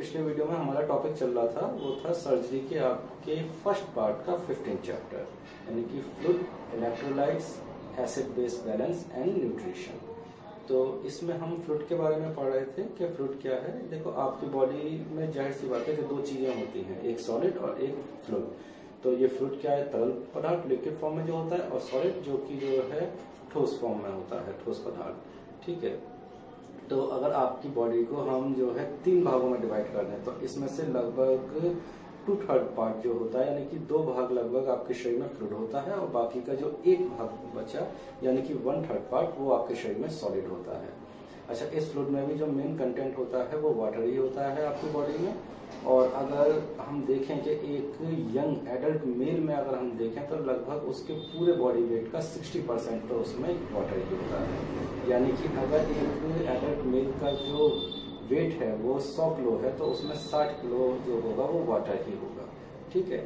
पिछले वीडियो में हमारा टॉपिक चल रहा था, वो था सर्जरी के आपके फ़र्स्ट पार्ट का फिफ्टीन चैप्टर यानी कि fluid electrolytes acid base balance and nutrition तो इसमें हम फ्लूड के बारे में पढ़ रहे थे कि फ्लूड क्या है। देखो, आपकी बॉडी में ज़ाहिर सी बात है कि दो चीज़ें होती हैं, एक सॉलिड और एक फ्लूड तो ये फ्लूड क्या है? तरल पदार्थ लिक्विड फॉर्म में जो होता है, और सॉलिड जो कि जो है ठोस फॉर्म में होता है, ठोस पदार्थ. ठीक है? तो अगर आपकी बॉडी को हम जो है तीन भागों में डिवाइड कर दें तो इसमें से लगभग टू थर्ड पार्ट जो होता है, यानी कि दो भाग लगभग आपके शरीर में फ्लूड होता है और बाकी का जो एक भाग बचा, यानी कि वन थर्ड पार्ट वो आपके शरीर में सॉलिड होता है। अच्छा इस फ्लूड में भी जो मेन कंटेंट होता है वो वाटर ही होता है आपकी बॉडी में। और अगर हम देखें कि एक यंग एडल्ट मेल में अगर हम देखें तो लगभग उसके पूरे बॉडी वेट का 60 परसेंट तो उसमें वाटर ही होता है। यानी कि अगर एक एडल्ट मेल का जो वेट है, वो 100 किलो है तो उसमें 60 किलो जो होगा, वो वाटर ही होगा। ठीक है?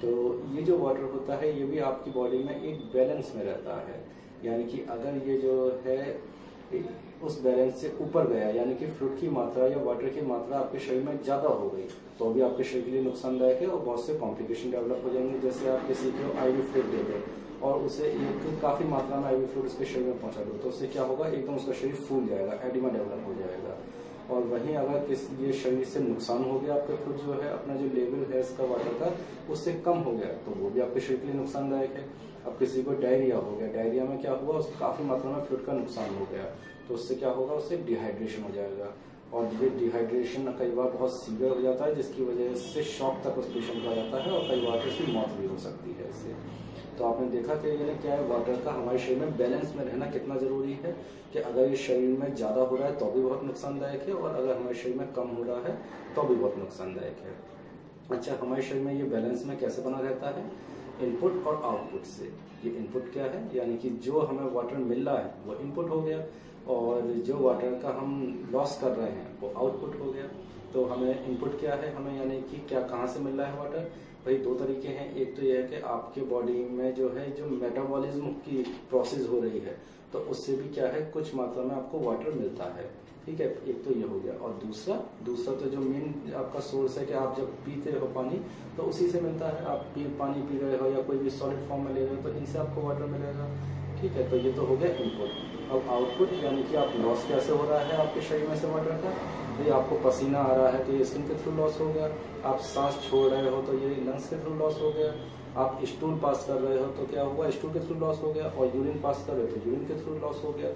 तो ये जो वाटर होता है, ये भी आपकी बॉडी में एक बैलेंस में रहता है। यानी कि अगर ये जो है उस बैलेंस से ऊपर गया, यानी कि फ्लूड की मात्रा या वाटर की मात्रा आपके शरीर में ज़्यादा हो गई तो भी आपके शरीर के लिए नुकसानदायक है और बहुत से कॉम्प्लिकेशन डेवलप हो जाएँगे, जैसे आप किसी को आईवी फ्लूड दे दें और उसे एक काफ़ी मात्रा में आईवी फ्लूड उसके शरीर में पहुँचा दो तो उससे क्या होगा? एकदम उसका शरीर फूल जाएगा एडिमा डेवलप हो जाएगा। और वहीं अगर किस, ये शरीर से नुकसान हो गया, आपका फ्लूड जो है, अपना जो लेवल है इसका वाटर का, उससे कम हो गया तो वो भी आपके शरीर के लिए नुकसानदायक है। अब किसी को डायरिया हो गया डायरिया में क्या हुआ? उसको काफ़ी मात्रा में फ्लूड का नुकसान हो गया। तो उससे क्या होगा? उससे डिहाइड्रेशन हो जाएगा। और ये डिहाइड्रेशन कई बार बहुत सीवियर हो जाता है, जिसकी वजह से शॉक तक उस पेशेंट का जाता है और कई बार उसकी मौत भी हो सकती है इससे। तो आपने देखा कि ये क्या है? वाटर का हमारे शरीर में बैलेंस में रहना कितना ज़रूरी है कि अगर ये शरीर में ज़्यादा हो रहा है तो भी बहुत नुकसानदायक है और अगर हमारे शरीर में कम हो रहा है तो भी बहुत नुकसानदायक है। अच्छा हमारे शरीर में ये बैलेंस में कैसे बना रहता है? इनपुट और आउटपुट से। ये इनपुट क्या है? यानी कि जो हमें वाटर मिल रहा है, वो इनपुट हो गया। और जो वाटर का हम लॉस कर रहे हैं, वो आउटपुट हो गया। तो हमें इनपुट क्या है? हमें यानी कि क्या, कहाँ से मिल रहा है वाटर भाई, दो तरीके हैं। एक तो यह है कि आपके बॉडी में जो है, जो मेटाबॉलिज्म की प्रोसेस हो रही है तो उससे भी क्या है? कुछ मात्रा में आपको वाटर मिलता है। ठीक है? एक तो ये हो गया। और दूसरा दूसरा तो जो मेन आपका सोर्स है कि आप जब पीते हो पानी तो उसी से मिलता है। आप पी, पानी पी रहे हो या कोई भी सॉलिड फॉर्म में ले रहे हो तो इनसे आपको वाटर मिलेगा। ठीक है? तो ये तो हो गया इनपुट अब आउटपुट यानी कि आप लॉस कैसे हो रहा है, आपके शरीर में से वाटर का? भाई आपको पसीना आ रहा है तो ये स्किन के थ्रू लॉस हो गया। आप सांस छोड़ रहे हो तो ये लंग्स के थ्रू लॉस हो गया। आप स्टूल पास कर रहे हो तो क्या हुआ? स्टूल के थ्रू लॉस हो गया और यूरिन पास कर रहे हो तो यूरिन के थ्रू लॉस हो गया।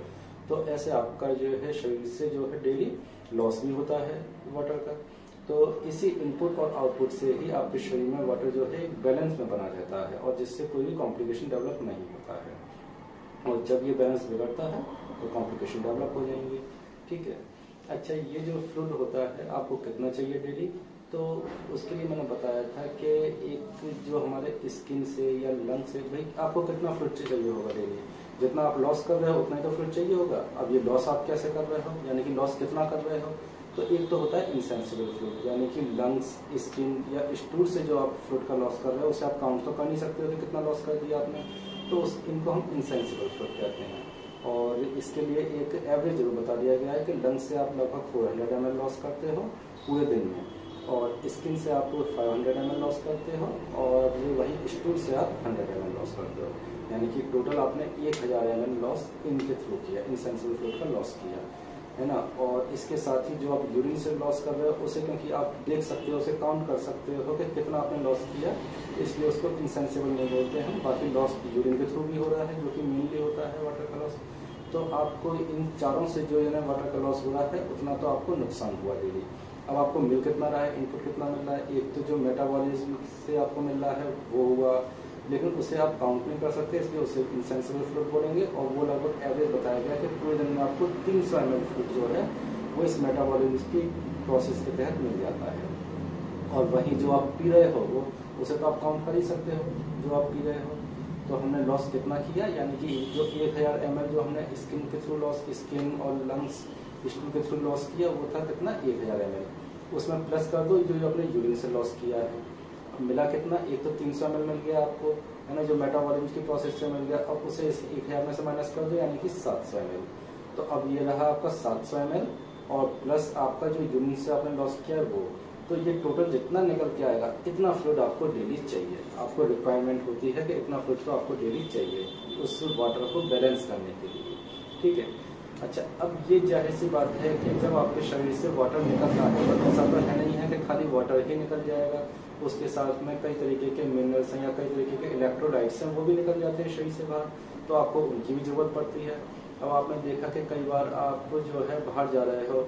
तो ऐसे आपका जो है, शरीर से जो है डेली लॉस भी होता है वाटर का। तो इसी इनपुट और आउटपुट से ही आपके शरीर में वाटर जो है बैलेंस में बना रहता है और जिससे कोई भी कॉम्प्लिकेशन डेवलप नहीं होता है। और जब ये बैलेंस बिगड़ता है तो कॉम्प्लिकेशन डेवलप हो जाएँगे। ठीक है? अच्छा ये जो फ्लूड होता है, आपको कितना चाहिए डेली तो उसके लिए मैंने बताया था कि एक जो हमारे स्किन से या लंग से, भाई, आपको कितना फ्लूड चाहिए होगा डेली जितना आप लॉस कर रहे हो, उतना ही तो फ्लूड चाहिए होगा। अब ये लॉस आप कैसे कर रहे हो? यानी कि लॉस कितना कर रहे हो? तो एक तो होता है इनसेंसिबल फ्लूड यानी कि लंग्स स्किन या स्टूल से जो आप फ्लूड का लॉस कर रहे हो, उसे आप काउंट तो कर नहीं सकते हो कि कितना लॉस कर दिया आपने। तो उस, इनको हम इनसेंसिबल फ्लूड कहते हैं। और इसके लिए एक एवरेज ज़रूर बता दिया गया है कि लंग से आप लगभग 400 हंड्रेड एम लॉस करते हो पूरे दिन में। और स्किन से आप 500 हंड्रेड एम लॉस करते हो और वही स्टूल से आप 100 एम लॉस करते हो। यानी कि टोटल आपने 1000 हज़ार एम लॉस इनके थ्रू किया इनसेंसिबल फ्लूड का लॉस किया। है ना? और इसके साथ ही जो आप यूरिन से लॉस कर रहे हो, उसे क्योंकि आप देख सकते हो, उसे काउंट कर सकते हो कि कितना आपने लॉस किया, इसलिए उसको इनसेंसिबल नहीं बोलते हैं। बाकी लॉस यूरिन के थ्रू भी हो रहा है, जो कि मेनली होता है वाटर का लॉस तो आपको इन चारों से जो है ना वाटर का लॉस हो रहा है, उतना तो आपको नुकसान हुआ डेली अब आपको मिल कितना रहा है इनपुट कितना मिल रहा है? एक तो जो मेटाबॉलिज्म से आपको मिल रहा है, वो हुआ लेकिन उसे आप काउंट नहीं कर सकते इसलिए उसे इनसेंसिबल फ्लूड बोलेंगे और वो लगभग एवरेज बताया गया कि पूरे दिन में आपको तीन सौ एम फ्लूड जो है, वो इस मेटाबॉलिज्म की प्रोसेस के तहत मिल जाता है। और वही जो आप पी रहे हो, वो, उसे तो आप काउंट कर ही सकते हो, जो आप पी रहे हो। तो हमने लॉस कितना किया? यानी कि जो एक हज़ार एम जो हमने स्किन के थ्रू लॉस स्किन और लंग्स स्किन के थ्रू लॉस किया, वो था कितना? एक हज़ार एम उसमें प्लस कर दो, जो आपने यूरिन से लॉस किया है। मिला कितना? एक तो तीन सौ मिल गया आपको, है ना? जो मेटाबॉलिज्म की प्रोसेस से मिल गया, अब उसे इस एक हज़ार में से माइनस कर दो, यानी कि सात सौ एम तो अब ये रहा आपका सात सौ एम और प्लस आपका जो यूनिट से आपने लॉस किया है वो तो ये टोटल जितना निकल के आएगा, इतना फ्लूड आपको डेली चाहिए। आपको रिक्वायरमेंट होती है कि इतना फ्लूड तो आपको डेली चाहिए, उस वाटर को बैलेंस करने के लिए। ठीक है? अच्छा अब ये ज़ाहिर सी बात है कि जब आपके शरीर से वाटर निकलता है तो ऐसा तो है नहीं है कि खाली वाटर ही निकल जाएगा। उसके साथ में कई तरीके के मिनरल्स हैं या कई तरीके के इलेक्ट्रोलाइट्स हैं, वो भी निकल जाते हैं शरीर से बाहर तो आपको उनकी भी ज़रूरत पड़ती है। अब आपने देखा कि कई बार आप जो है बाहर जा रहे हो,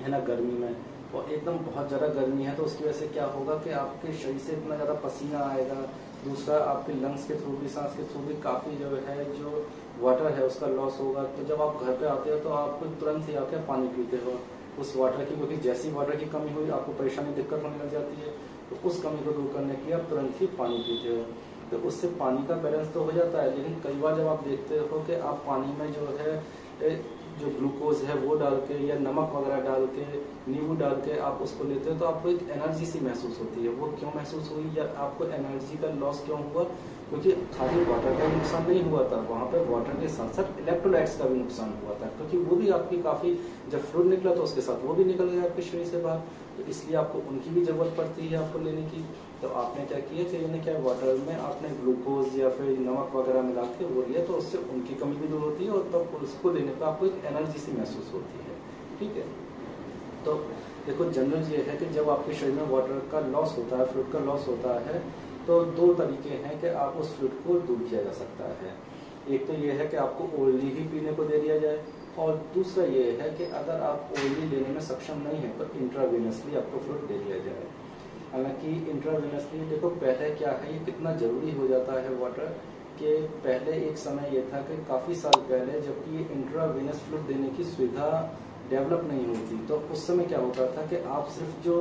है ना, गर्मी में, और एकदम बहुत ज़्यादा गर्मी है तो उसकी वजह से क्या होगा कि आपके शरीर से इतना ज़्यादा पसीना आएगा, दूसरा आपके लंग्स के थ्रू भी, सांस के थ्रू भी काफ़ी जो है, जो वाटर है उसका लॉस होगा। तो जब आप घर पे आते हो तो आप तुरंत ही आके पानी पीते हो। उस वाटर की, क्योंकि जैसी वाटर की कमी हुई, आपको परेशानी, दिक्कत होने लग जाती है। तो उस कमी को दूर करने के लिए आप तुरंत ही पानी पीते हो। तो उससे पानी का बैलेंस तो हो जाता है, लेकिन कई बार जब आप देखते हो कि आप पानी में जो है जो ग्लूकोज है, वो डाल के या नमक वगैरह डाल के, नींबू डाल के आप उसको लेते हो तो आपको एक एनर्जी सी महसूस होती है। वो क्यों महसूस हुई या आपको एनर्जी का लॉस क्यों हुआ? क्योंकि खाली वाटर का नुकसान नहीं हुआ था, वहाँ पे वाटर के साथ साथ इलेक्ट्रोलाइट्स का भी नुकसान हुआ था। क्योंकि वो भी आपकी काफ़ी, जब फ्लूड निकला तो उसके साथ वो भी निकल गया आपके शरीर से बाहर। तो इसलिए आपको उनकी भी ज़रूरत पड़ती है आपको लेने की। तो आपने क्या किया कि यानी क्या वाटर में आपने ग्लूकोज या फिर नमक वगैरह मिला के वो लिया तो उससे उनकी कमी भी दूर होती है और तब तो उसको लेने पर आपको एक एनर्जी सी महसूस होती है। ठीक है? तो देखो, जनरल ये है कि जब आपके शरीर में वाटर का लॉस होता है, फ्लूड का लॉस होता है तो दो तरीके हैं कि आप उस फ्लूड को दूर किया जा सकता है। एक तो ये है कि आपको ओरली ही पीने को दे दिया जाए और दूसरा ये है कि अगर आप ओरली लेने में सक्षम नहीं है तो इंट्रावेनसली आपको फ्लूड दे दिया जाए। हालाँकि इंट्रावेनसली देखो, पहले क्या है, ये कितना ज़रूरी हो जाता है वाटर कि पहले एक समय ये था कि काफ़ी साल पहले जबकि ये इंट्रावेनस फ्लूड देने की सुविधा डेवलप नहीं हुई थी तो उस समय क्या होता था कि आप सिर्फ़ जो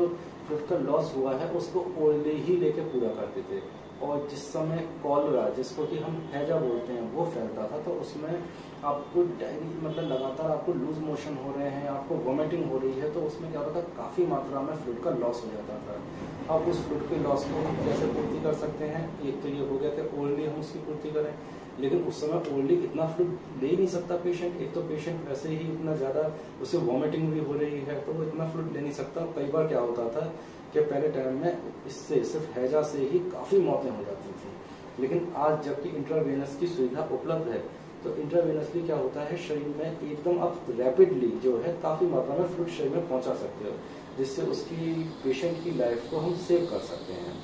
फ्लूड का लॉस हुआ है, उसको ओल्डे ही लेके पूरा करते थे और जिस समय कॉलरा जिसको कि हम हैजा बोलते हैं, वो फैलता था तो उसमें आपको डायरी मतलब लगातार आपको लूज मोशन हो रहे हैं, आपको वोमिटिंग हो रही है तो उसमें क्या होता था? काफ़ी मात्रा में फ्लूड का लॉस हो जाता था। आप उस फ्लूड के लॉस को कैसे पूर्ति कर सकते हैं? एक तो ये हो गया कि ओल्ड हम उसकी पूर्ति करें, लेकिन उस समय ओल्ड इतना फ्लूड ले ही नहीं सकता पेशेंट एक तो पेशेंट वैसे ही इतना ज़्यादा उसे वॉमिटिंग भी हो रही है तो वो इतना फ्लूड ले नहीं सकता। कई बार क्या होता था कि पहले टाइम में इससे सिर्फ़ हैजा से ही काफ़ी मौतें हो जाती थी। लेकिन आज जबकि इंट्रावेनस की सुविधा उपलब्ध है तो इंट्रावेनसली क्या होता है? शरीर में एकदम आप रैपिडली जो है काफ़ी मात्रा में फ्लूड शरीर में पहुँचा सकते हो, जिससे उसकी पेशेंट की लाइफ को हम सेव कर सकते हैं।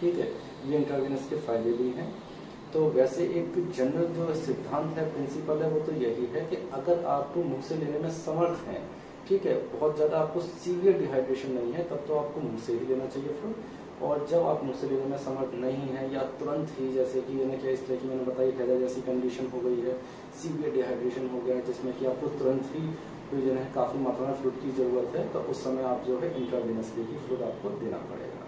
ठीक है? ये इंट्रावेनस के फ़ायदे भी हैं। तो वैसे एक जनरल जो सिद्धांत है प्रिंसिपल है, वो तो यही है कि अगर आप मुँह से लेने में समर्थ हैं, ठीक है, बहुत ज़्यादा आपको सीवियर डिहाइड्रेशन नहीं है, तब तो आपको मुँह से ही लेना चाहिए फ्रूट और जब आप मुँह से लेने में समर्थ नहीं है, या तुरंत ही जैसे कि मैंने क्या इस तरह की मैंने बताई हैजा जैसी कंडीशन हो गई है सीवियर डिहाइड्रेशन हो गया है जिसमें कि आपको तुरंत ही कोई जो है काफ़ी मात्रा में फ्लूड की ज़रूरत है तो उस समय आप जो है इंट्रावेनसली ही फ्लूड आपको देना पड़ेगा।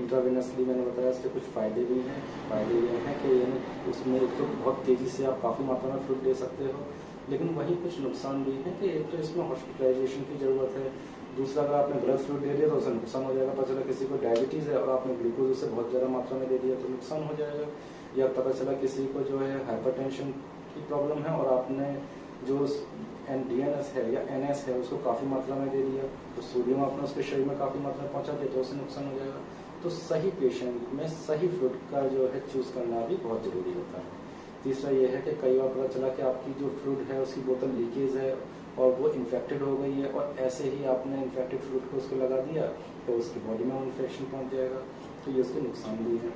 इंट्रावेनसली मैंने बताया, इसके कुछ फ़ायदे भी हैं। फ़ायदे ये हैं कि उसमें एक तो बहुत तेज़ी से आप काफ़ी मात्रा में फ्लूड दे सकते हो, लेकिन वहीं कुछ नुकसान भी है कि एक तो इसमें हॉस्पिटलाइजेशन की ज़रूरत है दूसरा अगर आपने ब्लड फ्लूड दे दिया तो उससे नुकसान हो जाएगा। पता चला किसी को डायबिटीज़ है और आपने ग्लूकोज उसे बहुत ज़्यादा मात्रा में दे दिया तो नुकसान हो जाएगा। या पता चला किसी को जो है हाइपरटेंशन की प्रॉब्लम है और आपने जो एन डी एन एस है या एन एस है, उसको काफ़ी मात्रा में दे दिया तो सोडियम आपने उसके शरीर में काफ़ी मात्रा में पहुँचा दिया तो उससे नुकसान हो जाएगा। तो सही पेशेंट में सही फ्लूड का जो है चूज़ करना भी बहुत ज़रूरी होता है। तीसरा ये है कि कई बार पता चला कि आपकी जो फ्लूड है, उसकी बोतल लीकेज है और वो इन्फेक्टेड हो गई है और ऐसे ही आपने इन्फेक्टेड फ्रूट को उसको लगा दिया तो उसकी बॉडी में इन्फेक्शन पहुँच जाएगा। तो ये उसके नुकसान भी है।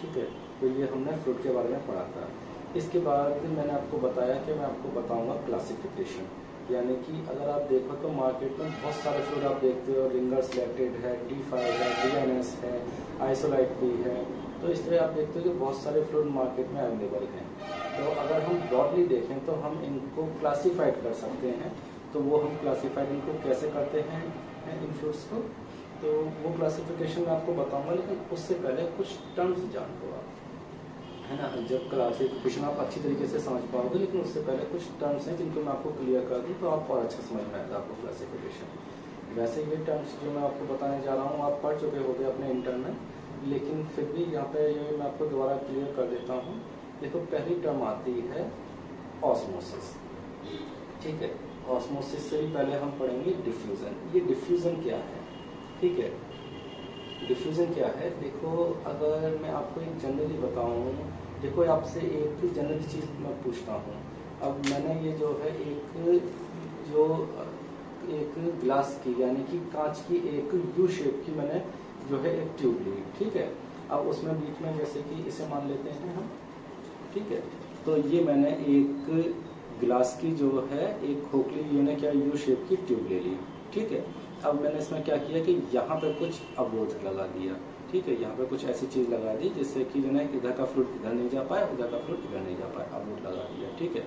ठीक है? तो ये हमने फ्रूट के बारे में पढ़ा था। इसके बाद मैंने आपको बताया कि मैं आपको बताऊँगा क्लासिफिकेशन यानी कि अगर आप देखो तो मार्केट में बहुत सारे फ्रूट आप देखते हो रिंगर सिलेक्टेड है डी फाइव है डी एन एस है आइसोलाइट भी है। तो इस तरह आप देखते हो कि बहुत सारे फ्रूट मार्केट में अवेलेबल हैं। तो अगर हम ब्रॉडली देखें तो हम इनको क्लासीफाइड कर सकते हैं। तो वो हम क्लासीफाइड इनको कैसे करते हैं इन फ्लूड्स को? तो वो क्लासिफिकेशन मैं आपको बताऊँगा, लेकिन उससे पहले कुछ टर्म्स जान लो आप, है ना? जब क्लासिफिकेशन आप अच्छी तरीके से समझ पाओगे, लेकिन उससे पहले कुछ टर्म्स हैं जिनको मैं आपको क्लियर कर दूँ तो आप और अच्छा समझ में आएगा आपको क्लासिफिकेशन वैसे ये टर्म्स जो मैं आपको बताने जा रहा हूँ, आप पढ़ चुके हो अपने इंटर में, लेकिन फिर भी यहाँ पे ये मैं आपको दोबारा क्लियर कर देता हूँ। देखो, पहली टर्म आती है ऑस्मोसिस। ठीक है, ऑस्मोसिस से भी पहले हम पढ़ेंगे डिफ्यूजन। ये डिफ्यूजन क्या है? ठीक है, डिफ्यूजन क्या है? देखो, अगर मैं आपको एक जनरली बताऊँ, देखो, आपसे एक जनरली चीज़ मैं पूछता हूँ। अब मैंने ये जो है, एक जो, एक ग्लास की, यानी कि कांच की एक यू शेप की मैंने जो है, एक ट्यूब ली। ठीक है, अब उसमें बीच में जैसे कि इसे मान लेते हैं हम। ठीक है? तो ये मैंने एक ग्लास की जो है, एक खोखली यूने क्या यू शेप की ट्यूब ले ली। ठीक है? अब मैंने इसमें क्या किया कि यहाँ पे कुछ अवरोध लगा दिया। ठीक है? यहाँ पे कुछ ऐसी चीज़ लगा दी जिससे कि जो है, इधर का फ्रूट इधर नहीं जा पाए उधर का फ्रूट इधर नहीं जा पाए अवरोध लगा दिया। ठीक है?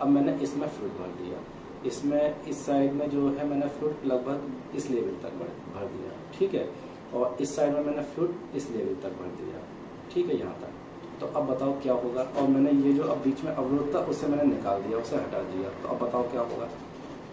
अब मैंने इसमें फ्रूट भर दिया। इसमें, इस साइड में जो है, मैंने फ्रूट लगभग इस लेवल तक भर दिया। ठीक है? और इस साइड में मैंने फ्रूट इस लेवल तक भर दिया। ठीक है? यहाँ तक। तो अब बताओ क्या होगा? और मैंने ये जो अब बीच में अवरोध था, उसे मैंने निकाल दिया, उसे हटा दिया। तो अब बताओ क्या होगा?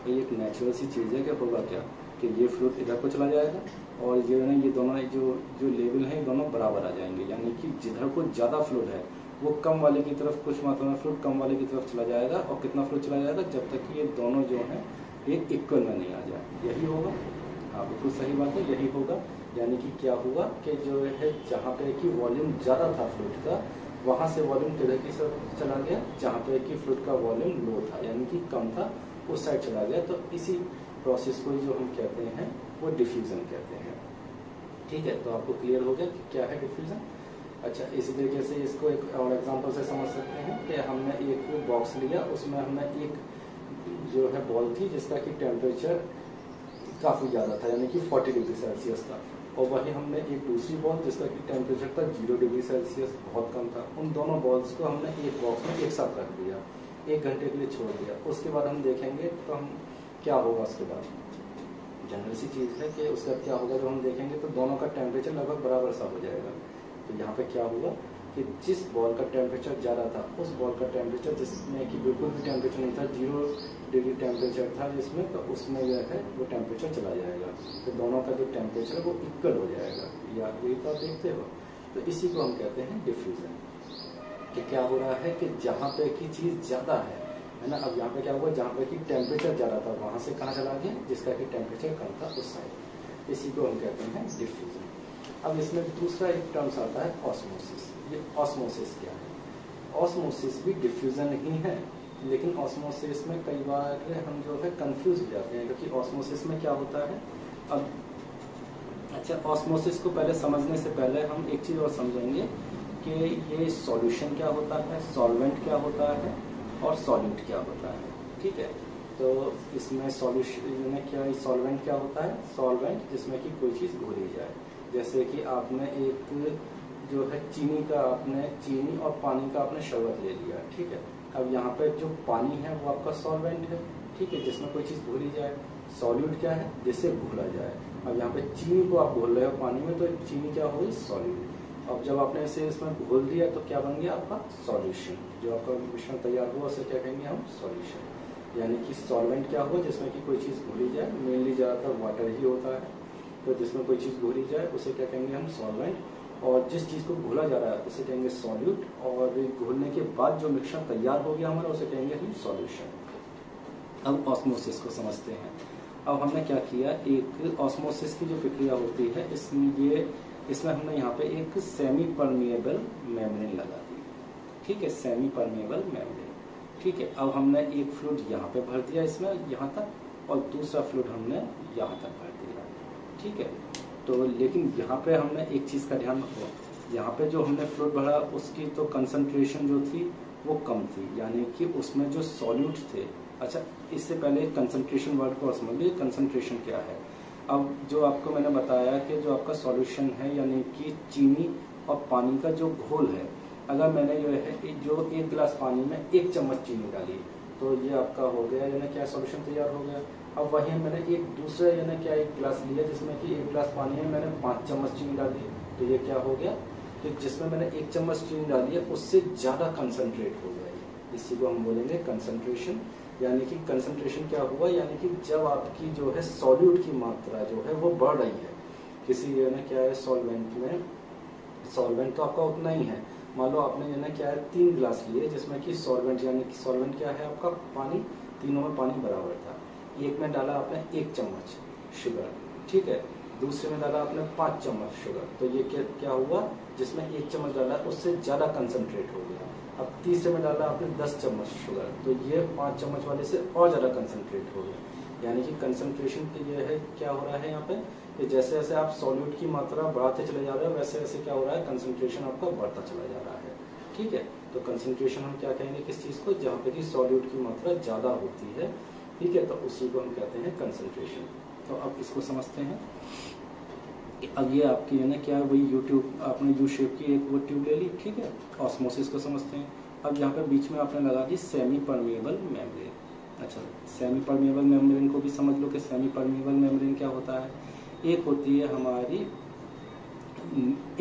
तो ये एक नेचुरल सी चीज़ है कि होगा क्या? कि ये फ्रूट इधर को चला जाएगा, और ये ना, ये दोनों जो जो लेवल है दोनों बराबर आ जाएँगे। यानी कि जिधर को ज़्यादा फ्रूट है, वो कम वाले की तरफ़, कुछ मात्रा में फ्रूट कम वाले की तरफ़ चला जाएगा, और कितना फ्रूट चला जाएगा? जब तक कि ये दोनों जो हैं, ये इक्वल में नहीं आ जाए। यही होगा? हाँ बिल्कुल सही बात है, यही होगा। यानी कि क्या हुआ कि जो है, जहाँ पे कि वॉल्यूम ज़्यादा था फ्रूट का, वहाँ से वॉल्यूम किधर की तरफ़ चला गया, जहाँ पे कि फ्रूट का वॉल्यूम लो था, यानी कि कम था, उस साइड चला गया। तो इसी प्रोसेस को जो हम कहते हैं, वो डिफ्यूजन कहते हैं। ठीक है तो आपको क्लियर हो गया कि क्या है डिफ्यूजन अच्छा इसी तरीके से इसको एक और एग्जांपल से समझ सकते हैं कि हमने एक बॉक्स लिया, उसमें हमने एक जो है बॉल थी, जिसका कि टेम्परेचर काफ़ी ज़्यादा था, यानी कि 40 डिग्री सेल्सियस था। और वहीं हमने एक दूसरी बॉल जिसका कि टेम्परेचर था ज़ीरो डिग्री सेल्सियस बहुत कम था। उन दोनों बॉल्स को हमने एक बॉक्स में एक साथ रख दिया, एक घंटे के लिए छोड़ दिया। उसके बाद हम देखेंगे तो हम क्या होगा उसके बाद। जनरल सी चीज़ है कि उसके बाद क्या होगा? जब हम देखेंगे तो दोनों का टेम्परेचर लगभग बराबर सा हो जाएगा। तो यहाँ पर क्या होगा? कि जिस बॉल का टेम्परेचर ज़्यादा था, उस बॉल का टेम्परेचर जिसमें कि बिल्कुल भी टेम्परेचर नहीं था ज़ीरो डिग्री टेम्परेचर था जिसमें तो उसमें जो है वो टेम्परेचर चला जाएगा। तो दोनों का जो टेम्परेचर है वो इक्वल हो जाएगा। या यही तो आप देखते हो। तो इसी को हम कहते हैं डिफ्यूजन कि क्या हो रहा है कि जहाँ पे की चीज़ ज़्यादा है है ना? अब यहाँ पे क्या हुआ? जहाँ पे की टेम्परेचर ज़्यादा था, वहाँ से कहाँ चला गया? जिसका कि टेम्परेचर कम था उस साइड इसी को हम कहते हैं डिफ्यूजन अब इसमें दूसरा एक टर्म्स आता है ऑस्मोसिस ये ऑस्मोसिस क्या है? ऑस्मोसिस भी डिफ्यूजन ही है, लेकिन ऑस्मोसिस में कई बार हम जो है कंफ्यूज हो जाते हैं, क्योंकि ऑस्मोसिस में क्या होता है? अब अच्छा ऑस्मोसिस को पहले समझने से पहले हम एक चीज़ और समझेंगे कि ये सॉल्यूशन क्या होता है सॉल्वेंट क्या होता है और सॉल्यूट क्या होता है, ठीक है? तो इसमें सॉल्यूशन में क्या सॉल्वेंट क्या होता है? सॉल्वेंट जिसमें कि कोई चीज़ घोली जाए, जैसे कि आपने एक जो है चीनी का आपने, चीनी और पानी का आपने शरबत ले लिया, ठीक है? अब यहाँ पे जो पानी है वो आपका सॉल्वेंट है, ठीक है? जिसमें कोई चीज़ घोली जाए। सॉल्यूट क्या है? जिससे घोला जाए। अब यहाँ पे चीनी को आप घोल रहे हो पानी में तो चीनी क्या होगी सॉल्यूट। अब जब आपने इसे इसमें घोल दिया तो क्या बन गया आपका? सॉल्यूशन। जो आपका मिश्रण तैयार हुआ, उसे क्या कहेंगे हम? सॉल्यूशन। यानी कि सॉल्वेंट क्या हो? जिसमें कि कोई चीज़ घोली जाए। मेनली ज़्यादातर वाटर ही होता है। तो जिसमें कोई चीज़ घोली जाए, उसे क्या कहेंगे हम? सॉल्वेंट। और जिस चीज़ को घोला जा रहा है, उसे कहेंगे सॉल्यूट और घोलने के बाद जो मिक्सर तैयार हो गया हमारा, उसे कहेंगे हम सॉल्यूशन अब ऑस्मोसिस को समझते हैं। अब हमने क्या किया? एक ऑस्मोसिस की जो प्रक्रिया होती है, इसमें ये, इसमें हमने यहाँ पे एक सेमी परमिएबल मेम्ब्रेन लगा दी। ठीक है? सेमी परमिएबल मेम्ब्रेन ठीक है? अब हमने एक फ्लूड यहाँ पे भर दिया इसमें, यहाँ तक, और दूसरा फ्लूड हमने यहाँ तक भर दिया। ठीक है? तो लेकिन यहाँ पे हमने एक चीज़ का ध्यान रखो यहाँ पे जो हमने फ्लूड भरा, उसकी तो कंसंट्रेशन जो थी, वो कम थी। यानी कि उसमें जो सॉल्यूट थे अच्छा इससे पहले कंसंट्रेशन वर्ड को समझ लीजिए कंसंट्रेशन क्या है। अब जो आपको मैंने बताया कि जो आपका सॉल्यूशन है, यानी कि चीनी और पानी का जो घोल है, अगर मैंने जो है, जो एक गिलास पानी में एक चम्मच चीनी डाली तो ये आपका हो गया, यानी क्या सॉल्यूशन तैयार हो गया? अब वही मैंने एक दूसरा, यानी क्या एक गिलास लिया, जिसमें कि एक गिलास पानी में मैंने पाँच चम्मच चीनी डाल तो ये क्या हो गया कि जिसमें मैंने एक चम्मच चीनी डाली है उससे ज़्यादा कंसनट्रेट हो गया इसी को हम बोलेंगे कंसनट्रेशन यानी कि कंसनट्रेशन क्या हुआ? यानी कि जब आपकी जो है सॉल्यूट की मात्रा जो है, वो बढ़ रही है। किसी, यानी क्या है सॉल्वेंट में सॉल्वेंट तो आपका उतना ही है। मान लो आपने यानी क्या है, तीन गिलास लिए जिसमें कि सॉल्वेंट यानी कि सॉल्वेंट क्या है आपका? पानी, तीनों में पानी बराबर था। एक में डाला आपने एक चम्मच शुगर ठीक है? दूसरे में डाला आपने पाँच चम्मच शुगर तो ये क्या क्या हुआ? जिसमें एक चम्मच डाला, उससे ज़्यादा कंसनट्रेट हो गया। अब तीसरे में डाला आपने दस चम्मच शुगर तो ये पाँच चम्मच वाले से और ज़्यादा कंसनट्रेट हो गया। यानी कि कंसनट्रेशन के ये है, क्या हो रहा है यहाँ पे? कि जैसे जैसे आप सॉल्यूट की मात्रा बढ़ाते चले जा रहे हो, वैसे वैसे क्या हो रहा है? कंसंट्रेशन आपका बढ़ता चला जा रहा है। ठीक है? तो कंसंट्रेशन हम क्या कहेंगे किस चीज़ को? जहाँ पे कि सॉल्यूट की मात्रा ज़्यादा होती है। ठीक है? तो उसी को हम कहते हैं कंसंट्रेशन तो अब इसको समझते हैं। अब ये आपकी, है ना, क्या वही यूट्यूब आपने यू शेप की एक वो ट्यूब ले ली। ठीक है? ऑस्मोसिस को समझते हैं। अब यहाँ पे बीच में आपने लगा दी सेमी परमेबल मेम्ब्रेन अच्छा सेमी परमेबल मेम्ब्रेन को भी समझ लो कि सेमी परमेबल मेम्ब्रेन क्या होता है? एक होती है हमारी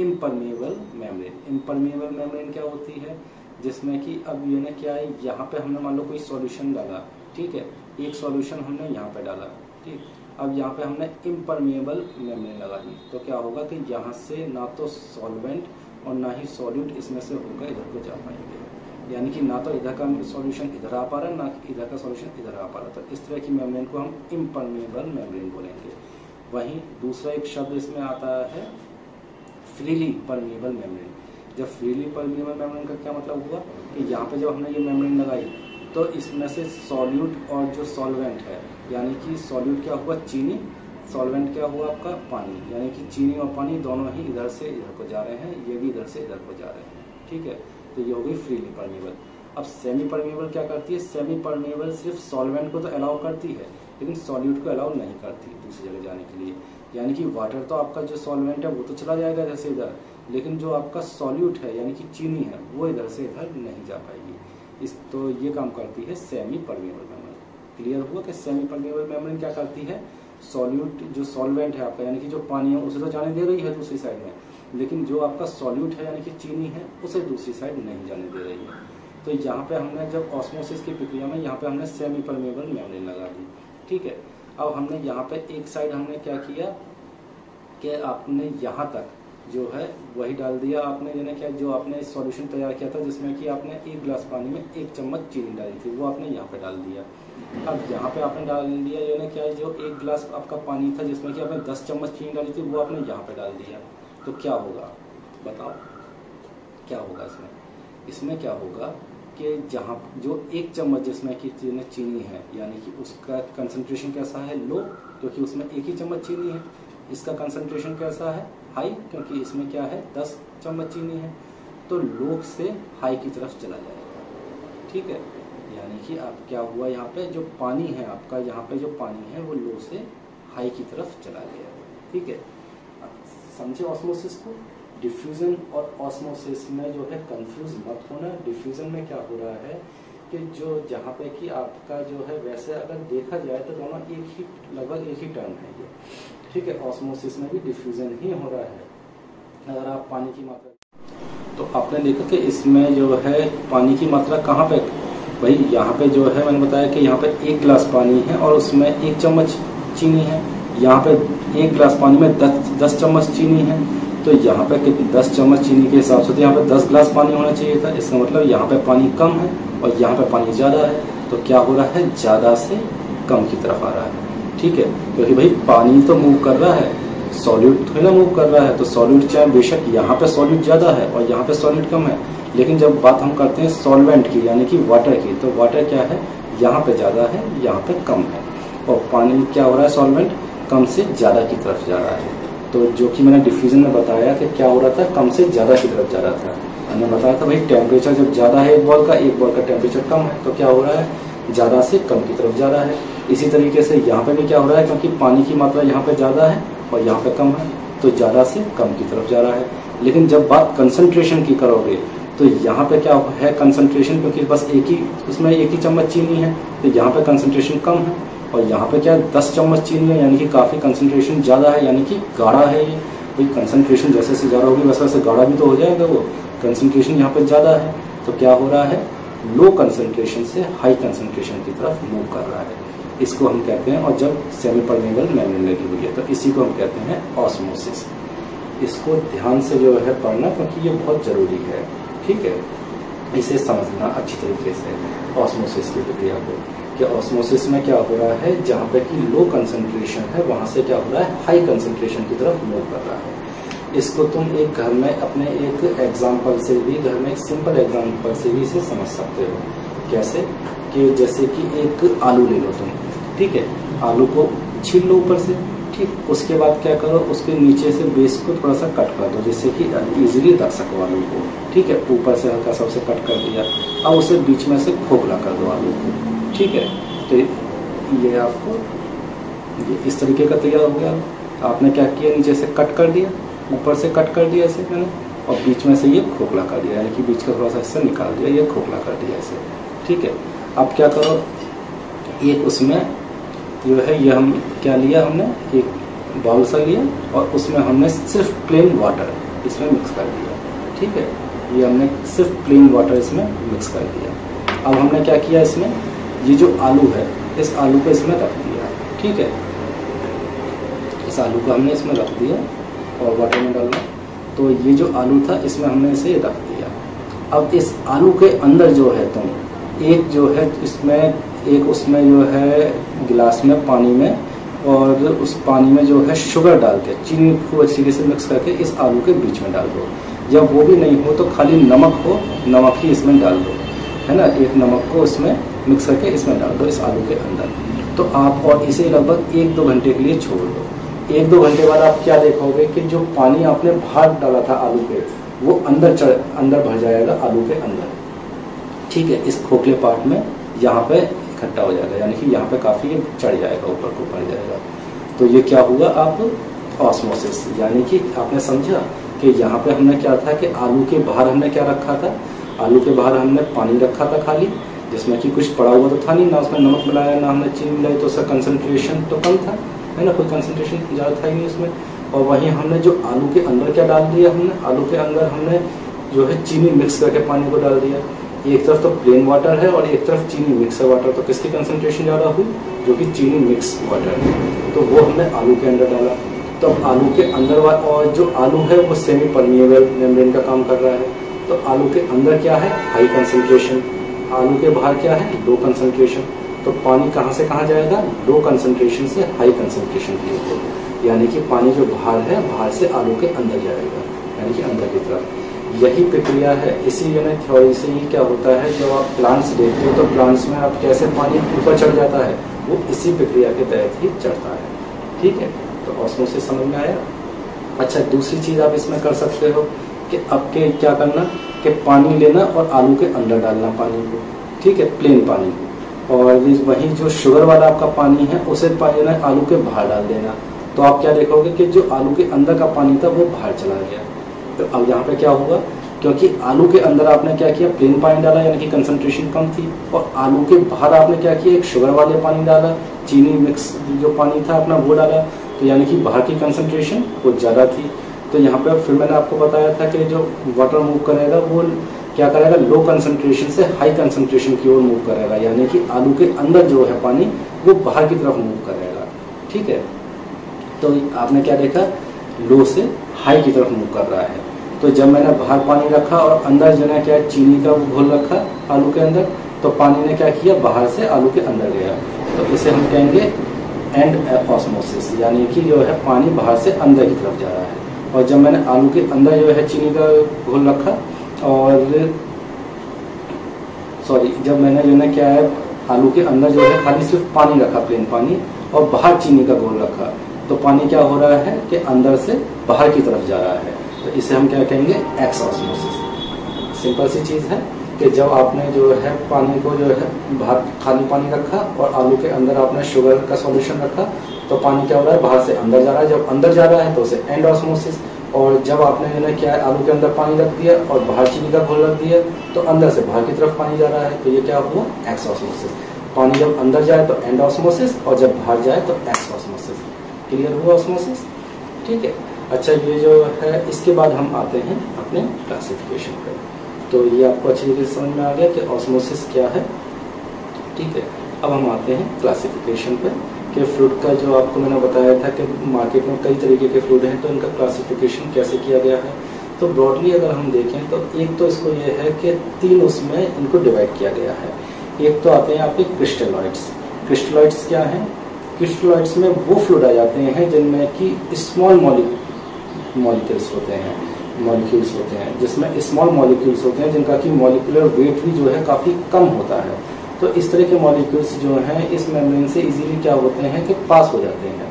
इम्परमेबल मेम्ब्रेन इम्परमेबल मेम्ब्रेन क्या होती है? जिसमें कि अब ये ना क्या है, यहाँ पे हमने मान लो कोई सॉल्यूशन डाला, ठीक है? एक सॉल्यूशन हमने यहाँ पे डाला, ठीक? अब यहाँ पे हमने इम्परमेबल मेम्ब्रेन लगा दी तो क्या होगा कि यहाँ से ना तो सॉल्वेंट और ना ही सॉल्यूट इसमें से होकर इधर को जा पाएँगे। यानी कि ना तो इधर का सॉल्यूशन इधर आ पा रहा है, ना इधर का सॉल्यूशन इधर आ पा रहा है। तो इस तरह की मेम्ब्रेन को हम इम्परमेबल मेम्ब्रेन बोलेंगे। वहीं दूसरा एक शब्द इसमें आता है फ्रीली परमेबल मेम्ब्रेन जब फ्रीली परमेबल मेम्ब्रेन का क्या मतलब हुआ? कि यहाँ पे जब हमने ये मेम्ब्रेन लगाई तो इसमें से सॉल्यूट और जो सॉल्वेंट है, यानी कि सॉल्यूट क्या हुआ? चीनी। सॉल्वेंट क्या हुआ आपका? पानी। यानी कि चीनी और पानी दोनों ही इधर से इधर को जा रहे हैं, ये भी इधर से इधर को जा रहे हैं। ठीक है? तो ये हो गई फ्रीली परमेबल अब सेमी परमेबल क्या करती है? सेमी परमेबल सिर्फ़ सॉल्वेंट को तो अलाउ करती है, लेकिन सॉल्यूट को अलाउ नहीं करती। दूसरी जगह जाने के लिए। यानी कि वाटर तो आपका जो सॉल्वेंट है, वो तो चला जाएगा इधर से इधर, लेकिन जो आपका सॉल्यूट है, यानी कि चीनी है, वो इधर से इधर नहीं जा पाएगी। इस तो ये काम करती है सेमी परमेबल मेम्ब्रेन क्लियर हुआ कि सेमी परमेबल मेम्ब्रेन क्या करती है? सॉल्यूट जो सॉल्वेंट है आपका, यानी कि जो पानी है, उसे तो जाने दे रही है दूसरी साइड में, लेकिन जो आपका सॉल्यूट है, यानी कि चीनी है, उसे दूसरी साइड नहीं जाने दे रही है। तो यहाँ पे हमने जब ऑस्मोसिस की प्रक्रिया में, यहाँ पे हमने सेमी परमेबल मेम्ब्रेन लगा दी। ठीक है? अब हमने यहाँ पे एक साइड हमने क्या किया कि आपने यहाँ तक जो है वही डाल दिया आपने, यानी क्या जो आपने सॉल्यूशन तैयार किया था, जिसमें कि आपने एक गिलास पानी में एक चम्मच चीनी डाली थी, वो आपने यहाँ पे डाल दिया। अब यहाँ पे आपने डाल दिया, यानी क्या जो एक गिलास आपका पानी था, जिसमें कि आपने दस चम्मच चीनी डाली थी, वो आपने यहाँ पे डाल दिया। तो क्या होगा? बताओ, क्या होगा इसमें? इसमें क्या होगा? कि जहाँ जो एक चम्मच जिसमें कि चीनी है, यानी कि उसका कंसंट्रेशन कैसा है? लो क्योंकि उसमें एक ही चम्मच चीनी है। इसका कंसंट्रेशन कैसा है? हाई क्योंकि इसमें क्या है? दस चम्मच चीनी है। तो लो से हाई की तरफ़ चला जाएगा। ठीक है? यानी कि अब क्या हुआ यहाँ पे? जो पानी है आपका, यहाँ पे जो पानी है, वो लो से हाई की तरफ़ चला गया। ठीक है? समझे ऑस्मोसिस को? डिफ्यूजन और ऑस्मोसिस में जो है कंफ्यूज मत होना। डिफ्यूजन में क्या हो रहा है कि जो जहाँ पे कि आपका जो है, वैसे अगर देखा जाए तो दोनों एक ही, लगभग एक ही टर्म है ये। ठीक है ऑस्मोसिस में भी डिफ्यूजन ही हो रहा है, अगर आप पानी की मात्रा तो आपने देखा कि इसमें जो है पानी की मात्रा कहाँ पे? भाई, यहाँ पे जो है मैंने बताया कि यहाँ पे एक गिलास पानी है और उसमें एक चम्मच चीनी है। यहाँ पे एक गिलास पानी में दस दस चम्मच चीनी है। तो यहाँ पे दस चम्मच चीनी के हिसाब से तो यहाँ पे दस गिलास पानी होना चाहिए था। इसका मतलब यहाँ पे पानी कम है और यहाँ पे पानी ज़्यादा है। तो क्या हो रहा है? ज़्यादा से कम की तरफ़ आ रहा है। ठीक है? क्योंकि भाई पानी तो मूव कर रहा है। सॉल्यूट थोड़ी ना मूव कर रहा है। तो सॉल्यूट चाहे बेशक यहाँ पे सॉल्यूट ज़्यादा है और यहाँ पे सॉल्यूट कम है। लेकिन जब बात हम करते हैं सॉल्वेंट की, यानी कि वाटर की तो वाटर क्या है? यहाँ पे ज़्यादा है, यहाँ पे कम है। और पानी क्या हो रहा है सॉल्वेंट कम से ज़्यादा की तरफ़ जा रहा है। तो जो कि मैंने डिफ्यूजन में बताया कि क्या हो रहा था, कम से ज़्यादा की तरफ़ जा रहा था। मैंने बताया था, भाई टेम्परेचर जब ज़्यादा है एक बॉल का, एक बॉल का टेम्परेचर कम है तो क्या हो रहा है? ज़्यादा से कम की तरफ़ जा रहा है। इसी तरीके से यहाँ पे भी क्या हो रहा है, क्योंकि पानी की मात्रा यहाँ पे ज़्यादा है और यहाँ पे कम है तो ज़्यादा से कम की तरफ़ जा रहा है। लेकिन जब बात कंसंट्रेशन की करोगे तो यहाँ पे क्या है कंसंट्रेशन क्योंकि बस एक ही, उसमें एक ही चम्मच चीनी है तो यहाँ पे कंसंट्रेशन कम है। और यहाँ पे क्या है, दस चम्मच चीनी है, यानी कि काफ़ी कंसंट्रेशन ज़्यादा है, यानी कि गाढ़ा है ये। भाई कंसंट्रेशन जैसे जैसे ज़्यादा होगी, वैसे वैसे गाढ़ा भी तो हो जाएगा वो। कंसंट्रेशन यहाँ पे ज़्यादा है। तो क्या हो रहा है? लो कंसंट्रेशन से हाई कंसंट्रेशन की तरफ़ मूव कर रहा है। इसको हम कहते हैं, और जब सेमी परमेबल मेम्ब्रेन लगी हुई है तो इसी को हम कहते हैं ऑस्मोसिस इसको ध्यान से जो है पढ़ना, क्योंकि ये बहुत ज़रूरी है। ठीक है? इसे समझना अच्छी तरीके से ऑस्मोसिस की प्रक्रिया को कि ऑस्मोसिस में क्या हो रहा है, जहाँ पे कि लो कंसंट्रेशन है वहाँ से क्या हो रहा है हाई कंसंट्रेशन की तरफ़ मूव कर रहा है। इसको तुम एक घर में अपने एक एग्ज़ाम्पल से भी घर में एक सिंपल एग्ज़ाम्पल से भी इसे समझ सकते हो। कैसे? कि जैसे कि एक आलू ले लो तुम, ठीक है? आलू को छील लो ऊपर से। ठीक उसके बाद क्या करो, उसके नीचे से बेस को थोड़ा सा कट कर दो, जिससे कि इजीली रख सको आलू को। ठीक है? ऊपर से हल्का सा उसे कट कर दिया। अब उसे बीच में से खोखला कर दो आलू को। ठीक है? तो ये आपको, ये इस तरीके का तैयार हो गया। आपने क्या किया? नीचे से कट कर दिया। ऊपर से कट कर दिया इसे मैंने। और बीच में से ये खोखला कर दिया, यानी कि बीच का थोड़ा सा हिस्सा निकाल दिया, ये खोखला कर दिया इसे। ठीक है? अब क्या करो? एक उसमें जो है, ये हम क्या लिया हमने? एक बाउल सा लिया और उसमें हमने सिर्फ़ प्लेन वाटर इसमें मिक्स कर दिया। ठीक है? ये हमने सिर्फ़ प्लेन वाटर इसमें मिक्स कर दिया। अब हमने क्या किया इसमें? ये जो आलू है, इस आलू को इसमें रख दिया। ठीक है? इस आलू को हमने इसमें रख दिया और वाटर में डालना तो ये जो आलू था, इसमें हमने इसे रख दिया। अब इस आलू के अंदर जो है तुम, एक जो है इसमें, एक उसमें जो है गिलास में, पानी में, और उस पानी में जो है शुगर डाल के चीनी अच्छी तरीके से मिक्स करके इस आलू के बीच में डाल दो। जब वो भी नहीं हो तो खाली नमक हो, नमक ही इसमें डाल दो, है ना? एक नमक को इसमें मिक्स करके इसमें डाल दो, इस आलू के अंदर। तो आप और इसे लगभग एक दो घंटे के लिए छोड़ दो। एक दो घंटे बाद आप क्या देखोगे कि जो पानी आपने बाहर डाला था आलू पे, वो अंदर चढ़, अंदर भर जाएगा आलू के अंदर। ठीक है, इस खोखले पार्ट में यहाँ पे इकट्ठा हो जाएगा, यानी कि यहाँ पे काफ़ी चढ़ जाएगा, ऊपर को बढ़ जाएगा। तो ये क्या हुआ आप ऑस्मोसिस यानी कि आपने समझा कि यहाँ पे हमने क्या था कि आलू के बाहर हमने क्या रखा था? आलू के बाहर हमने पानी रखा था खाली, जिसमें कि कुछ पड़ा हुआ तो था नहीं, ना उसमें नमक मिलाया, ना हमने चीनी मिलाई तो उसका कंसंट्रेशन तो कम था, है ना? कोई कंसंट्रेशन ज़्यादा था ही नहीं उसमें। और वहीं हमने जो आलू के अंदर क्या डाल दिया हमने? आलू के अंदर हमने जो है चीनी मिक्स करके पानी को डाल दिया। एक तरफ़ तो प्लेन वाटर है और एक तरफ़ चीनी मिक्सर वाटर तो किसकी कंसंट्रेशन ज़्यादा हुई? जो कि चीनी मिक्स वाटर है। तो वो हमने आलू के अंदर डाला। तो आलू के अंदर और जो आलू है वो सेमी परमिएबल मेम्ब्रेन का काम कर रहा है। तो आलू के अंदर क्या है? हाई कंसंट्रेशन आलू के बाहर क्या है? लो कंसंट्रेशन तो पानी कहाँ से कहाँ जाएगा? लो कंसंट्रेशन से हाई कंसंट्रेशन की ओर यानी कि पानी जो बाहर है, बाहर से आलू के अंदर जाएगा। यानी कि अंदर की तरफ़। यही प्रक्रिया है। इसी यूनिट थ्योरी से ही क्या होता है, जब आप प्लांट्स देखते हो तो प्लांट्स में आप कैसे पानी ऊपर चढ़ जाता है, वो इसी प्रक्रिया के तहत ही चढ़ता है। ठीक है? तो ऑस्मोसिस समझ में आया? अच्छा दूसरी चीज़ आप इसमें कर सकते हो कि अब के क्या करना, कि पानी लेना और आलू के अंदर डालना पानी को। ठीक है? प्लेन पानी को। और वही जो शुगर वाला आपका पानी है, उसे पानी ना आलू के बाहर डाल देना। तो आप क्या देखोगे कि जो आलू के अंदर का पानी था, वो बाहर चला गया। तो अब यहाँ पे क्या होगा? क्योंकि आलू के अंदर आपने क्या किया? प्लेन पानी डाला, यानी कि कंसंट्रेशन कम थी। और आलू के बाहर आपने क्या किया? एक शुगर वाले पानी डाला, चीनी मिक्स जो पानी था अपना वो डाला। तो यानी कि बाहर की कंसंट्रेशन वो ज़्यादा थी। तो यहाँ पे फिर मैंने आपको बताया था कि जो वाटर मूव करेगा, वो क्या करेगा? लो कंसंट्रेशन से हाई कंसंट्रेशन की ओर मूव करेगा। यानी कि आलू के अंदर जो है पानी, वो बाहर की तरफ़ मूव करेगा। ठीक है? तो आपने क्या देखा? लो से हाई की तरफ़ मूव कर रहा है। तो जब मैंने बाहर पानी रखा और अंदर जो है क्या चीनी का घोल रखा आलू के अंदर तो पानी ने क्या किया? बाहर से आलू के अंदर गया। तो इसे हम कहेंगे एंड ऑस्मोसिस यानी कि जो है पानी बाहर से अंदर की तरफ़ जा रहा है। और जब मैंने आलू के अंदर जो है चीनी का घोल रखा और सॉरी जब मैंने जो है क्या है, आलू के अंदर जो है खाली सिर्फ़ पानी रखा प्लेन पानी, और बाहर चीनी का घोल रखा। तो पानी क्या हो रहा है कि अंदर से बाहर की तरफ़ जा रहा है। तो इसे हम क्या कहेंगे? एक्स ऑस्मोसिस सिंपल सी चीज़ है कि जब आपने जो है पानी को जो है बाहर खाली पानी रखा और आलू के अंदर आपने शुगर का सॉल्यूशन रखा तो पानी क्या हो रहा है? बाहर से अंदर जा रहा है। जब अंदर जा रहा है तो उसे एंड ऑस्मोसिस और जब आपने जो है क्या आलू के अंदर पानी रख दिया और बाहर चीनी का घोल रख दिया तो अंदर से बाहर की तरफ़ पानी जा रहा है। तो ये क्या हुआ? एक्स ऑस्मोसिस पानी जब अंदर जाए तो एंड ऑस्मोसिस और जब बाहर जाए तो एक्स ऑस्मोसिस क्लियर हुआ ऑस्मोसिस ठीक है। अच्छा ये जो है, इसके बाद हम आते हैं अपने क्लासिफिकेशन पर तो ये आपको अच्छी तरीके से समझ में आ गया कि ऑस्मोसिस क्या है। ठीक है। अब हम आते हैं क्लासिफिकेशन पर कि फ्रूट का जो आपको मैंने बताया था कि मार्केट में कई तरीके के फ्रूट हैं तो इनका क्लासिफिकेशन कैसे किया गया है? तो ब्रॉडली अगर हम देखें तो एक तो इसको ये है कि तीन उसमें इनको डिवाइड किया गया है। एक तो आते हैं आपके क्रिस्टलॉइड्स क्रिस्टलॉइड्स क्या हैं? क्रिस्टलॉइड्स में वो फ्लूड आ जाते हैं जिनमें कि स्मॉल मॉलिक्यूल्स होते हैं मॉलिक्यूल्स होते हैं, जिसमें स्मॉल मॉलिक्यूल्स होते हैं, जिनका कि मॉलिकुलर वेट भी जो है काफ़ी कम होता है। तो इस तरह के मॉलिक्यूल्स जो हैं, इस मेम्ब्रेन से इजीली क्या होते हैं कि पास हो जाते हैं।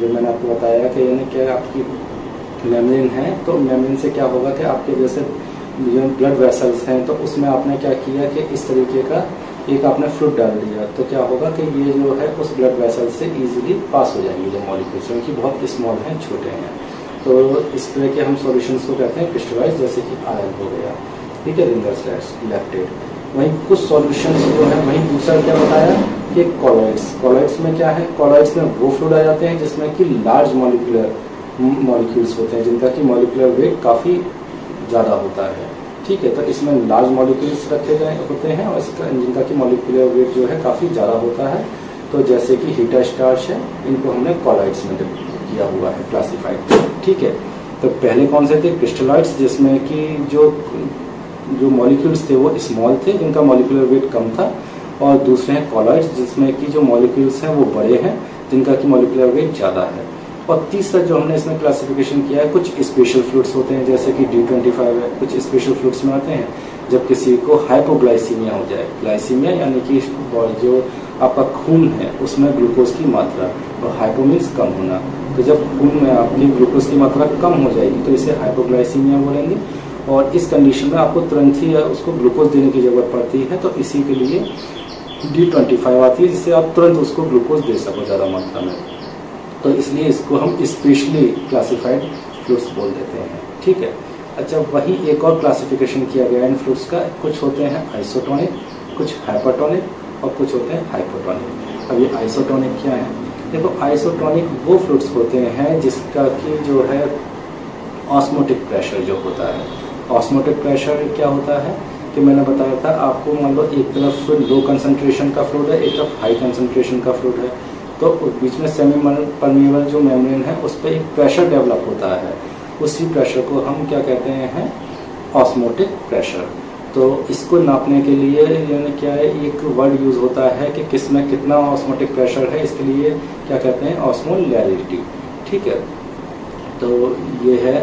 जो मैंने आपको बताया कि यानी क्या आपकी मेम्ब्रेन है तो मेम्ब्रेन से क्या होगा कि आपके जैसे ब्लड वेसल्स हैं तो उसमें आपने क्या किया कि इस तरीके का एक आपने फ्लूड डाल दिया तो क्या होगा कि ये जो है, उस ब्लड वेसल से इजीली पास हो जाएँगे जो मॉलिक्यूल्स क्योंकि बहुत स्मॉल हैं, छोटे हैं। तो इस तरह के हम सॉल्यूशंस को कहते हैं क्रिस्टलाइज जैसे कि आयन हो गया। ठीक है रिंगर स्लैश इलेक्टेड वहीं कुछ सॉल्यूशंस जो है, वहीं दूसरा क्या बताया कि कॉलॉइड्स कॉलॉइड्स में क्या है? कॉलॉइड्स में वो फ्लूड आ जाते हैं, जिसमें कि लार्ज मॉलिकुलर मॉलिक्यूल्स होते हैं, जिनका कि मॉलिकुलर वेट काफ़ी ज़्यादा होता है। ठीक है तो इसमें लार्ज मॉलिक्यूल्स रखे गए होते हैं, और इसका जिनका की मॉलिकुलर वेट जो है काफ़ी ज़्यादा होता है। तो जैसे कि हीटा स्टार्च है, इनको हमने कॉलाइड्स में किया हुआ है क्लासिफाइड ठीक है तो पहले कौन से थे? क्रिस्टलाइड्स जिसमें कि जो जो मॉलिक्यूल्स थे वो स्मॉल थे, जिनका मॉलिकुलर वेट कम था। और दूसरे हैं कॉलाइड्स जिसमें कि जो मॉलिक्यूल्स हैं वो बड़े हैं, जिनका कि मॉलिकुलर वेट ज़्यादा है। और तीसरा जो हमने इसमें क्लासिफिकेशन किया है, कुछ स्पेशल फ्लूड्स होते हैं, जैसे कि डी ट्वेंटी फाइव है, कुछ स्पेशल फ्लूड्स में आते हैं, जब किसी को हाइपोग्लाइसीमिया हो जाए। ग्लाइसीमिया यानी कि जो आपका खून है, उसमें ग्लूकोज की मात्रा, और हाइपोमिक्स कम होना। तो जब खून में आपकी ग्लूकोज की मात्रा कम हो जाएगी तो इसे हाइपोग्लाइसीमिया बोलेंगे, और इस कंडीशन में आपको तुरंत ही उसको ग्लूकोज देने की ज़रूरत पड़ती है तो इसी के लिए डी ट्वेंटी फाइव आती है, जिससे आप तुरंत उसको ग्लूकोज दे सको ज़्यादा मात्रा में। तो इसलिए इसको हम स्पेशली क्लासिफाइड फ्लूड्स बोल देते हैं। ठीक है? अच्छा वही एक और क्लासिफिकेशन किया गया इन फ्लूड्स का। कुछ होते हैं आइसोटोनिक कुछ हाइपरटोनिक और कुछ होते हैं हाइपोटोनिक अब ये आइसोटोनिक क्या है? देखो आइसोटोनिक वो फ्लूड्स होते हैं जिसका कि जो है ऑस्मोटिक प्रेशर जो होता है। ऑस्मोटिक प्रेशर क्या होता है? कि मैंने बताया था, आपको मान लो एक तरफ़ लो कंसंट्रेशन का फ्लूड है, एक तरफ़ हाई कंसंट्रेशन का फ्लूड है। तो बीच में सेमी परमिएबल जो मेम्ब्रेन है, उस पर एक प्रेशर डेवलप होता है। उसी प्रेशर को हम क्या कहते हैं? ऑस्मोटिक प्रेशर तो इसको नापने के लिए यानी क्या है, एक वर्ड यूज़ होता है कि किसमें कितना ऑस्मोटिक प्रेशर है, इसके लिए क्या कहते हैं? ऑस्मोलैरिटी ठीक है? तो ये है,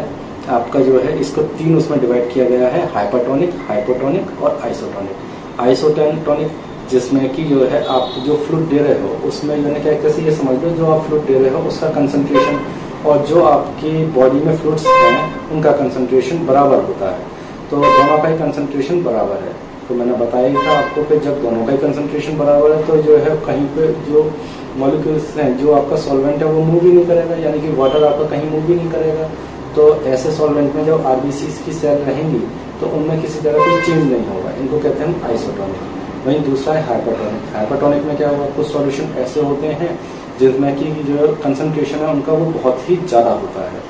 आपका जो है, इसको तीन उसमें डिवाइड किया गया है हाइपरटोनिक हाइपोटोनिक और आइसोटोनिक आइसोटोनिक जिसमें कि जो है आप जो फ्लूड दे रहे हो, उसमें है क्या कैसे ये समझ लो, जो आप फ्लूड दे रहे हो, उसका कंसंट्रेशन और जो आपकी बॉडी में फ्लूड्स हैं, उनका कंसंट्रेशन बराबर होता है। तो दोनों का ही कंसंट्रेशन बराबर है। तो मैंने बताया ही था आपको कि जब दोनों का ही कंसंट्रेशन बराबर है तो जो है कहीं पे जो मॉलिक्यूल्स हैं, जो आपका सॉल्वेंट है, वो मूव भी नहीं करेगा, यानी कि वाटर आपका कहीं मूव भी नहीं करेगा। तो ऐसे सॉल्वेंट में जब आरबीसी की सेल रहेंगी तो उनमें किसी तरह कोई चेंज नहीं होगा। इनको कहते हैं आइसोटोनिक वहीं दूसरा है हाइपरटोनिक हाइपरटोनिक में क्या हुआ? कुछ सॉल्यूशन ऐसे होते हैं जिसमें कि जो कंसंट्रेशन है उनका वो बहुत ही ज़्यादा होता है।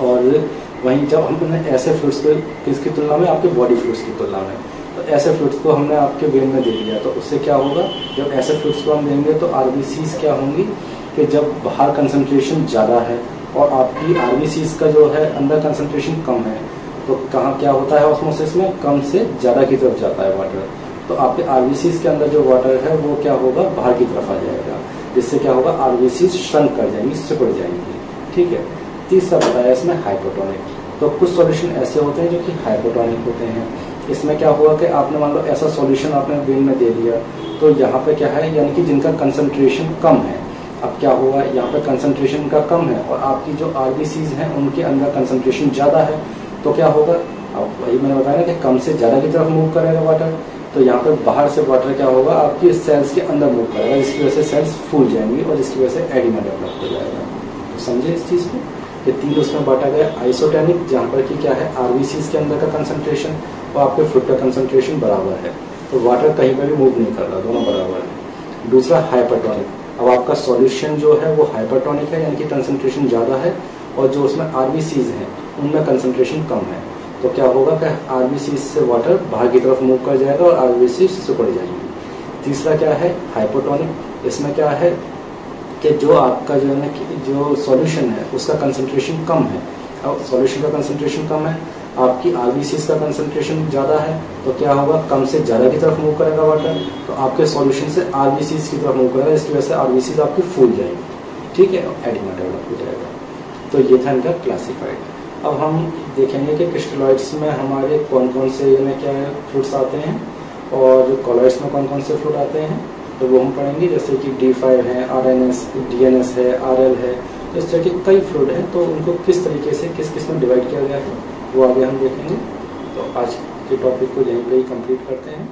और वहीं जब हमने ऐसे फ्रूट्स को किसकी तुलना में? आपके बॉडी फ्लूड्स की तुलना में। तो ऐसे फ्लूड्स को हमने आपके वेन में दे दिया। तो उससे क्या होगा? जब ऐसे फ्रूट्स को हम देंगे तो आर क्या होंगी? कि जब बाहर कंसंट्रेशन ज़्यादा है और आपकी आर का जो है, अंदर कंसंट्रेशन कम है तो कहाँ क्या होता है ऑस्मोसिस में? कम से ज़्यादा की तरफ़ जाता है वाटर तो आपके आरबीसी के अंदर जो वाटर है, वो क्या होगा? बाहर की तरफ़ आ जाएगा। जिससे क्या होगा? आरबीसी श्रंक कर जाएँगी, सिकुड़ जाएँगी। ठीक है? तीसरा बताया इसमें हाइपोटोनिक तो कुछ सॉल्यूशन ऐसे होते हैं जो कि हाइपोटोनिक होते हैं। इसमें क्या हुआ कि आपने मान लो ऐसा सॉल्यूशन आपने वेन में दे दिया तो यहाँ पे क्या है? यानी कि जिनका कंसंट्रेशन कम है। अब क्या हुआ? यहाँ पे कंसंट्रेशन का कम है और आपकी जो आरबीसीज हैं, उनके अंदर कंसंट्रेशन ज़्यादा है। तो क्या होगा? अब वही मैंने बताया ना कि कम से ज़्यादा की तरफ़ मूव करेगा वाटर तो यहाँ पर बाहर से वाटर क्या होगा? आपकी सेल्स के अंदर मूव करेगा, जिसकी वजह से सेल्स फूल जाएँगी और जिसकी वजह से एडिमा डेवलप हो जाएगा। तो समझे इस चीज़ को? ये तीन उसमें बांटा गया। आइसोटेनिक जहाँ पर कि क्या है? आरबीसी के अंदर का कंसंट्रेशन और आपके फ्रूट का कंसंट्रेशन बराबर है। तो वाटर कहीं पर भी मूव नहीं कर रहा, दोनों बराबर है। दूसरा हाइपरटोनिक अब आपका सॉल्यूशन जो है वो हाइपरटोनिक है, यानी कि कंसंट्रेशन ज़्यादा है और जो उसमें आरबीसीज हैं, उनमें कंसंट्रेशन कम है। तो क्या होगा कि आरबीसी से वाटर बाहर की तरफ़ मूव कर जाएगा और आरबीसी सिकुड़ जाएँगी। तीसरा क्या है? हाइपोटोनिक इसमें क्या है कि जो आपका जो है ना जो सॉल्यूशन है, उसका कंसंट्रेशन कम है। अब सॉल्यूशन का कंसंट्रेशन कम है, आपकी आरबीसी का कंसंट्रेशन ज़्यादा है तो क्या होगा? कम से ज़्यादा की तरफ़ मूव करेगा वाटर तो आपके सॉल्यूशन से आरबीसी की तरफ़ मूव करेगा, इसकी वजह से आरबीसी आपकी फूल जाएगी। ठीक है? एडिमा डेवलप हो जाएगा। तो ये था इनका क्लासिफाइड अब हम देखेंगे कि क्रिस्टलॉइड्स में हमारे कौन कौन से में क्या फ्रूट्स आते हैं और कॉलॉइड्स में कौन कौन से फ्रूट आते हैं तो वो हम पढ़ेंगे। जैसे कि डी फाइव है R N S D N S है आर एल है, इस तरह के कई फ्रूट हैं तो उनको किस तरीके से किस किसमें डिवाइड किया गया है वो आगे हम देखेंगे। तो आज के टॉपिक को यहीं पर ही कंप्लीट करते हैं।